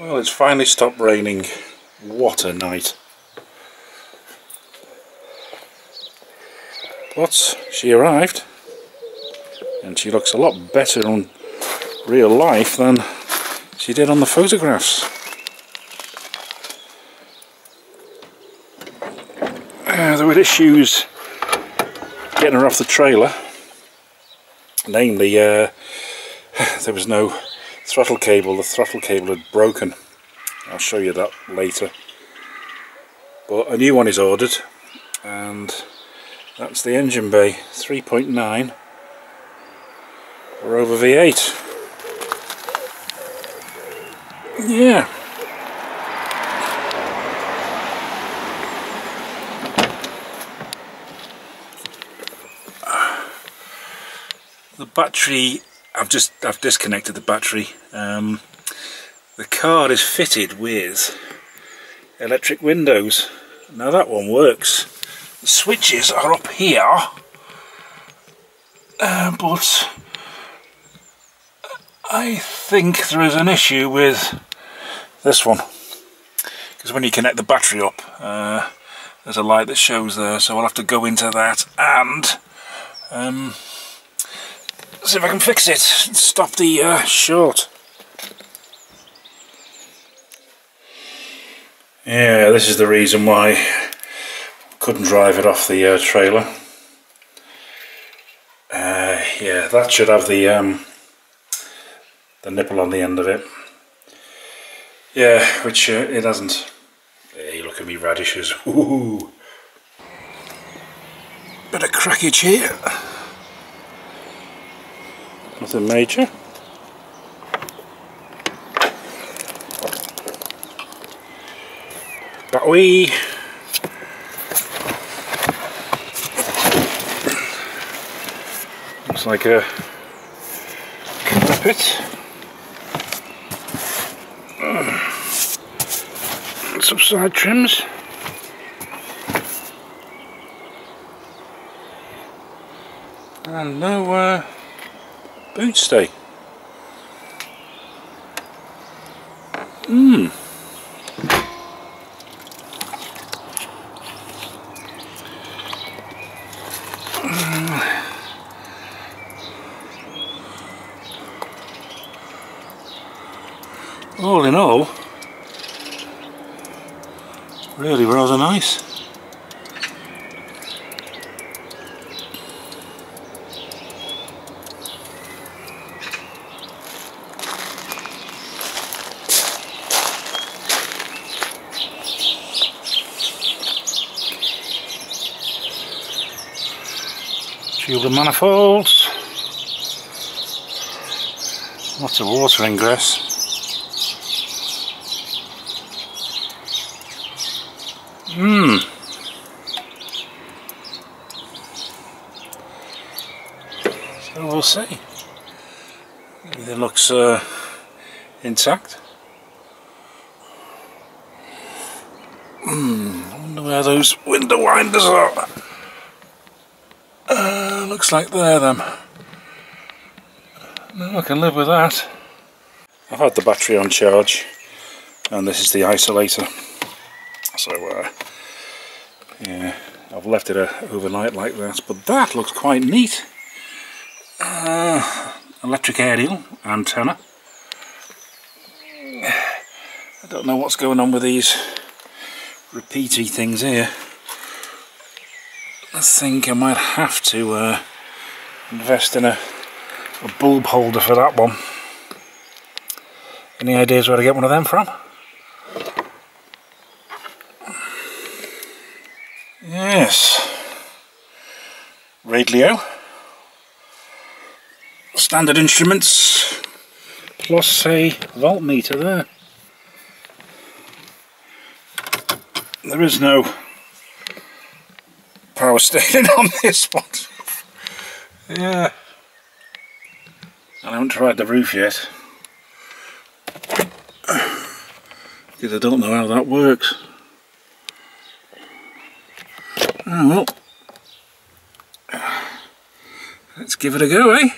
Well, it's finally stopped raining. What a night. But she arrived and she looks a lot better on real life than she did on the photographs. Uh, there were issues getting her off the trailer. Namely, uh, there was no throttle cable. The throttle cable had broken. I'll show you that later. But a new one is ordered and that's the engine bay 3.9 Rover V8. Yeah. The battery, I've just I've disconnected the battery. Um, the car is fitted with electric windows. Now that one works. The switches are up here, uh, but I think there is an issue with this one because when you connect the battery up uh, there's a light that shows there so I'll have to go into that and um, see if I can fix it stop the uh, short yeah this is the reason why I couldn't drive it off the uh, trailer uh, yeah that should have the um, the nipple on the end of it. Yeah, which uh, it hasn't. Hey, look at me radishes. Ooh. Bit of crackage here. Nothing major. But we Looks like a carpet. some side trims. And no uh, boot stay. Mmm. All in all, really rather nice. Few the manifolds, lots of water ingress. Hmm. So we'll see. It looks uh, intact. Hmm. I wonder where those window winders are. Looks like they're them. No, I can live with that. I've had the battery on charge and this is the isolator so uh, yeah I've left it uh, overnight like that but that looks quite neat uh, electric aerial antenna I don't know what's going on with these repeaty things here I think I might have to uh, invest in a, a bulb holder for that one any ideas where to get one of them from? Yes. Radio. Standard instruments. Plus a voltmeter there. There is no power standing on this one. yeah. I haven't tried the roof yet. Because I don't know how that works. Oh well. Let's give it a go, eh?